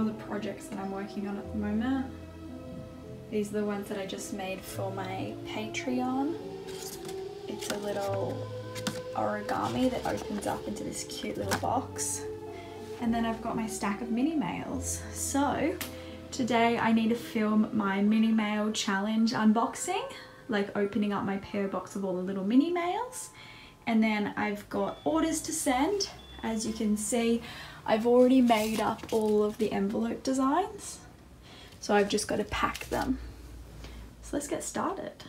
All the projects that I'm working on at the moment. These are the ones that I just made for my Patreon. It's a little origami that opens up into this cute little box. And then I've got my stack of mini mails. So today I need to film my mini mail challenge unboxing, like opening up my PO box of all the little mini mails. And then I've got orders to send. As you can see, I've already made up all of the envelope designs. So I've just got to pack them. So let's get started.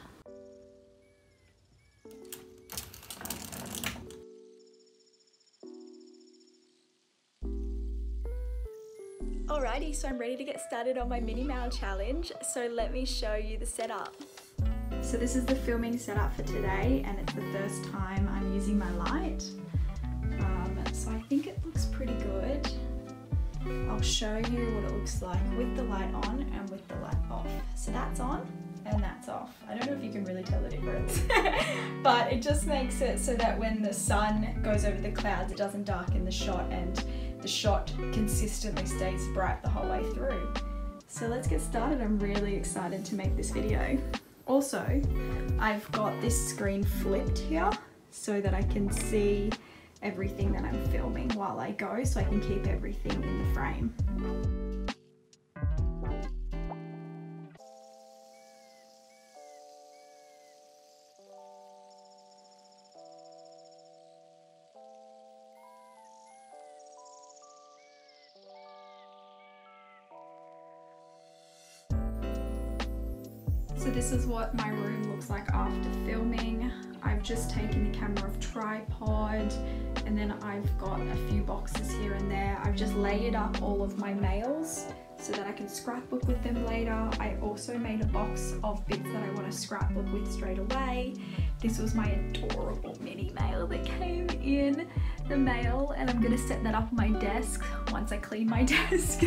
Alrighty, so I'm ready to get started on my mini mail challenge. So let me show you the setup. So this is the filming setup for today and it's the first time I'm using my light. So I think it looks pretty good. I'll show you what it looks like with the light on and with the light off. So that's on and that's off. I don't know if you can really tell the difference, but it just makes it so that when the sun goes over the clouds, it doesn't darken the shot and the shot consistently stays bright the whole way through. So let's get started. I'm really excited to make this video. Also, I've got this screen flipped here so that I can see everything that I'm filming while I go so I can keep everything in the frame. So this is what my room looks like after filming. I've just taken the camera off tripod and then I've got a few boxes here and there. I've just layered up all of my mails so that I can scrapbook with them later. I also made a box of bits that I want to scrapbook with straight away. This was my adorable mini mail that came in the mail and I'm going to set that up on my desk once I clean my desk.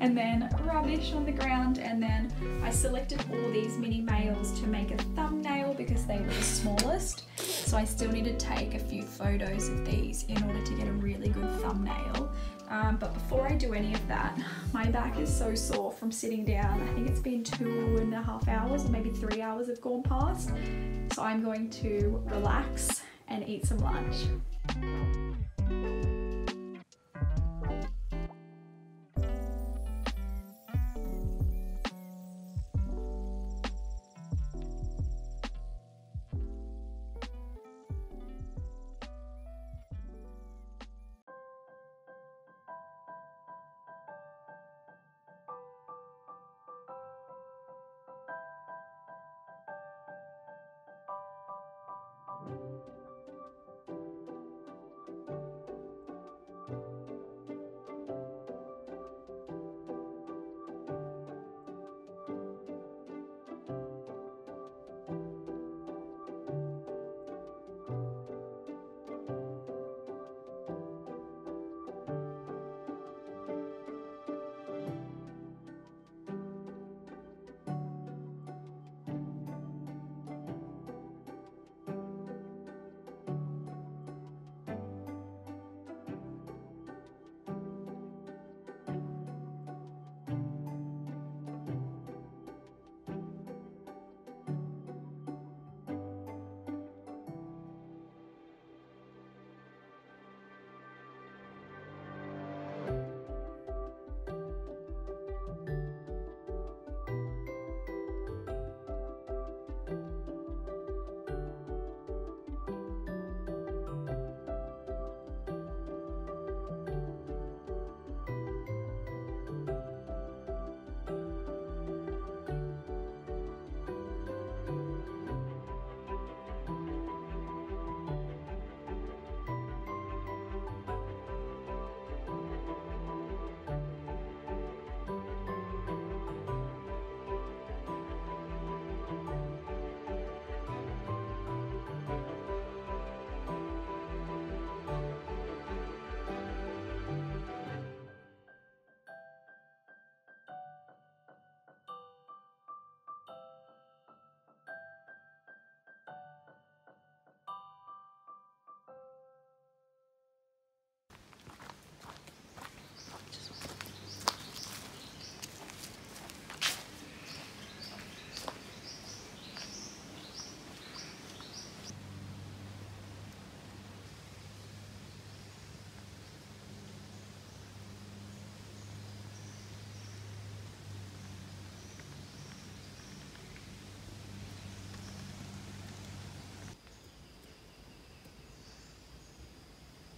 And then rubbish on the ground and then I selected all these mini mails to make a thumbnail because they were the smallest. So I still need to take a few photos of these in order to get a really good thumbnail. Um, but before I do any of that my back is so sore from sitting down. I think it's been two and a half hours or maybe three hours have gone past. So I'm going to relax and eat some lunch.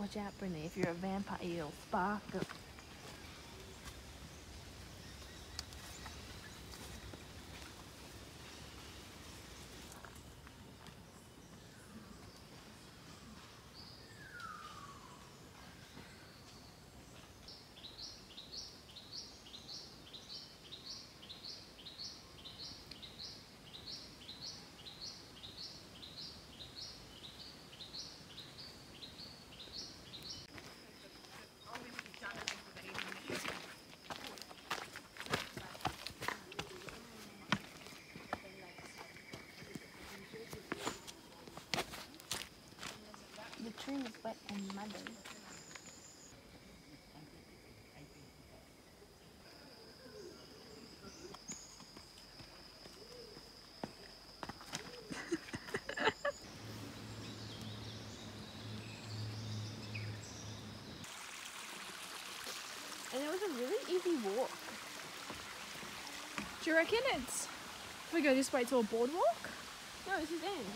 Watch out, Brittany. If you're a vampire, you'll sparkle. The is wet and muddy. and it was a really easy walk. Do you reckon it's if we go this way to a boardwalk? No, this is ends.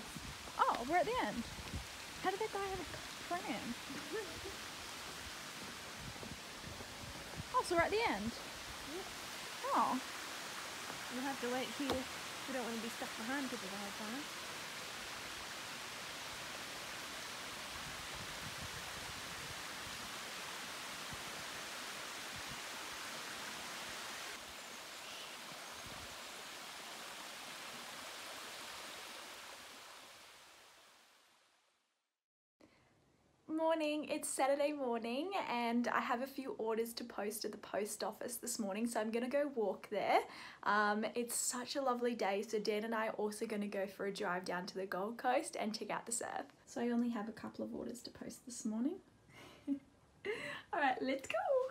Oh, we're at the end. How did that guy have a pram? Oh, so we're at the end. Oh, We'll have to wait here. We don't want to be stuck behind people the whole time. Morning, it's Saturday morning and I have a few orders to post at the post office this morning so I'm gonna go walk there. Um, it's such a lovely day so Dan and I are also gonna go for a drive down to the Gold Coast and check out the surf. So I only have a couple of orders to post this morning. Alright, let's go!